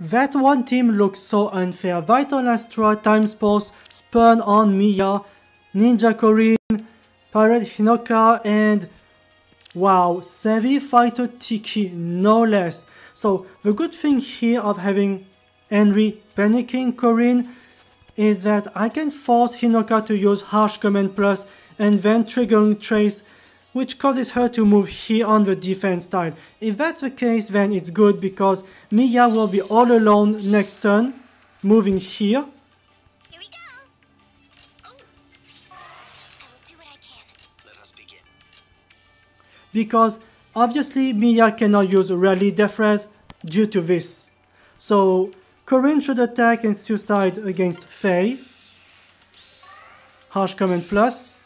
That one team looks so unfair. Vital Astra, Times Pulse, Spurn on Mia, Ninja Corrin, Pirate Hinoka, and wow, Savvy Fighter Tiki, no less. So the good thing here of having Henry panicking Corrin is that I can force Hinoka to use Harsh Command Plus and then triggering Trace which causes her to move here on the defense tile. If that's the case, then it's good because Mia will be all alone next turn, moving here. Here. Oh. I will do what I can. Let us begin. Because obviously Mia cannot use Rally Defrez due to this. So Corrin should attack and suicide against Fae. Harsh Command Plus.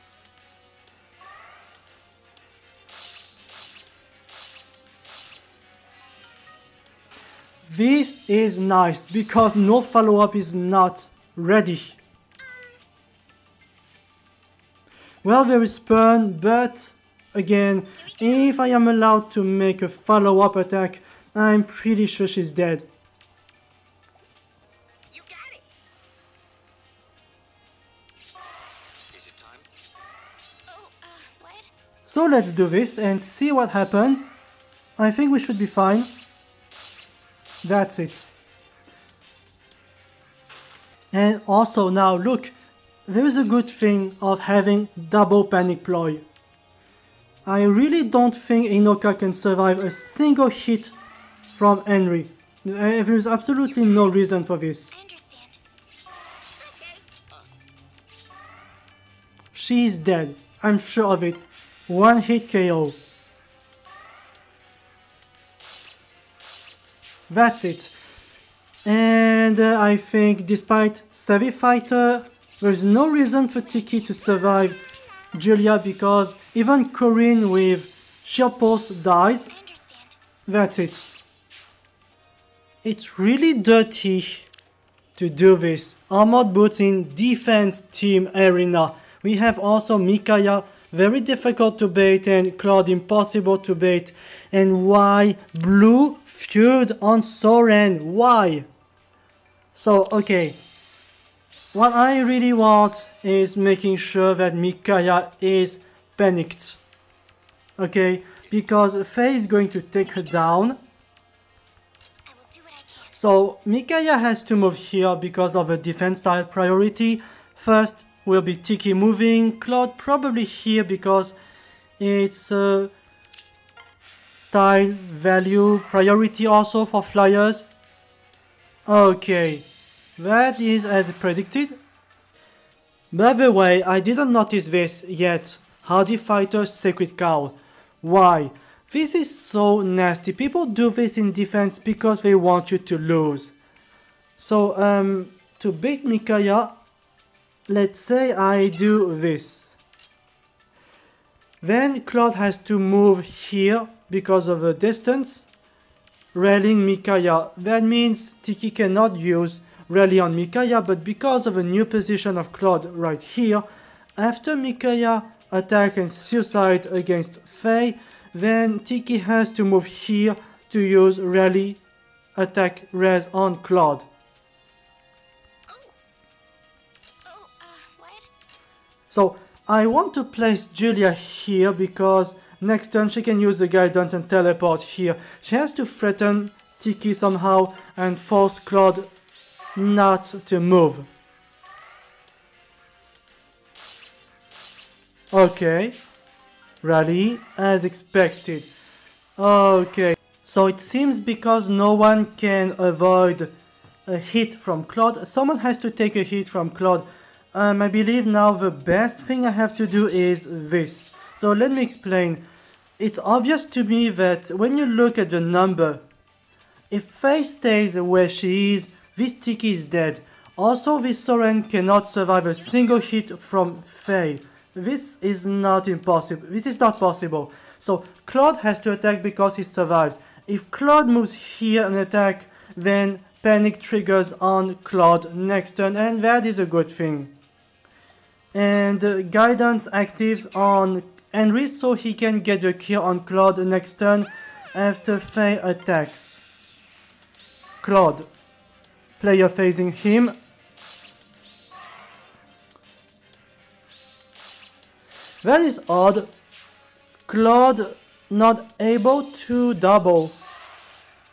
This is nice because no follow-up is not ready. Well, there is Spurn, but again, if I am allowed to make a follow-up attack, I'm pretty sure she's dead. You got it. Is it time? Oh, uh, what? So let's do this and see what happens. I think we should be fine. That's it. And also now look, there is a good thing of having double panic ploy. I really don't think Hinoka can survive a single hit from Henry. Uh, There is absolutely no reason for this. I understand. Okay. She's dead. I'm sure of it. One hit KO. That's it. And uh, I think despite Savvy Fighter, there's no reason for Tiki to survive Julia because even Corrin with Shield Pulse dies. That's it. It's really dirty to do this. Armored Boots in Defense Team Arena. We have also Micaiah, very difficult to bait, and Claude, impossible to bait. And why? Blue feud on Soren. Why? So, okay. What I really want is making sure that Micaiah is panicked. Okay? Because Fae is going to take her down. So Micaiah has to move here because of a defense style priority. First will be Tiki moving, Claude probably here because it's a tile value priority also for flyers. Okay, that is as predicted. By the way, I didn't notice this yet. Hardy Fighter Sacred Cowl. Why? This is so nasty. People do this in defense because they want you to lose. So, um, to beat Micaiah, let's say I do this. Then Claude has to move here because of the distance, rallying Micaiah. That means Tiki cannot use rally on Micaiah, but because of a new position of Claude right here, after Micaiah attack and suicide against Fae, then Tiki has to move here to use rally attack res on Claude. Oh, uh, what? So I want to place Julia here because next turn she can use the guidance and teleport here. She has to threaten Tiki somehow and force Claude not to move. Okay. Rally as expected. Okay. So it seems because no one can avoid a hit from Claude, someone has to take a hit from Claude. Um, I believe now the best thing I have to do is this. So let me explain. It's obvious to me that when you look at the number, if Fae stays where she is, this Tiki is dead. Also, this Soren cannot survive a single hit from Fae. This is not impossible. This is not possible. So Claude has to attack because he survives. If Claude moves here and attack, then panic triggers on Claude next turn, and that is a good thing. And uh, guidance actives on Henry so he can get the kill on Claude next turn after Fae attacks. Claude. player facing him. That is odd. Claude not able to double.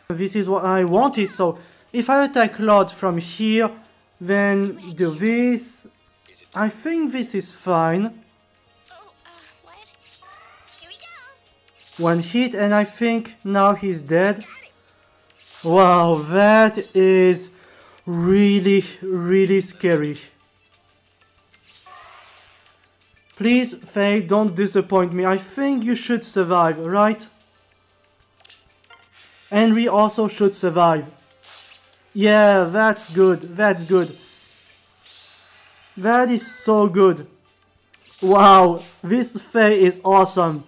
This is what I wanted, so if I attack Claude from here, then do this. Is it I think this is fine. Oh, uh, what? Here we go. One hit and I think now he's dead. Wow, that is really, really scary. Please, Fae, don't disappoint me. I think you should survive, right? Henry also should survive. Yeah, that's good. That's good. That is so good. Wow, this Fae is awesome.